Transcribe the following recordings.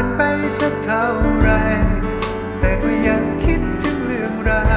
านไปสักเท่าไร แต่ก็ยังคิดถึงเรื่องราว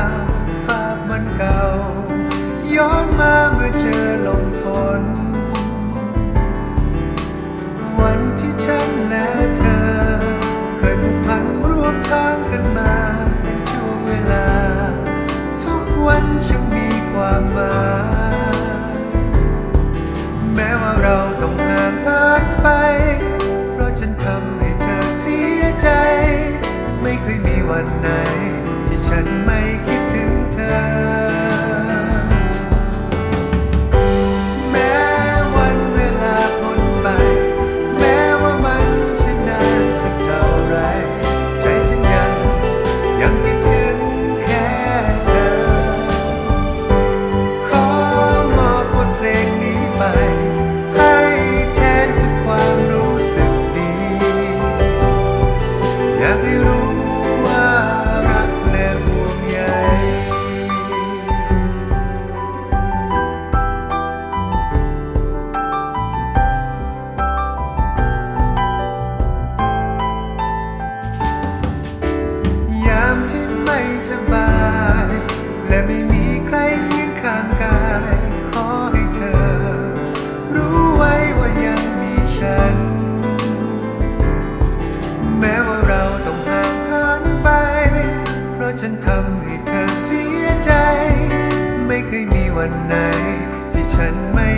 และไม่มีใครยืนข้างกาย ขอให้เธอ รู้ไว้ว่ายังมีฉัน แม้ว่าเราต้องห่างกันไป เพราะฉันทำให้เธอเสียใจ ไม่เคยมีวันไหนที่ฉันไม่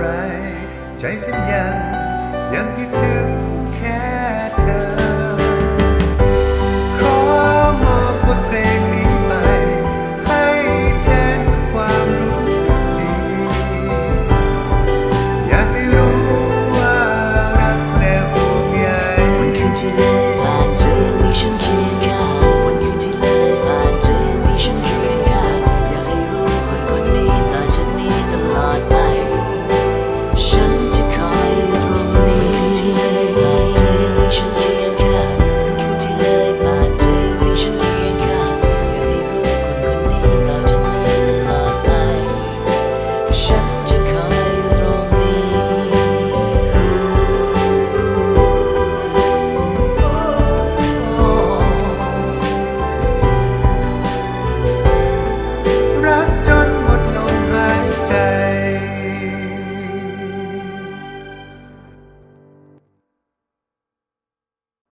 ไร ใจฉันยังยังคิดถึงแค่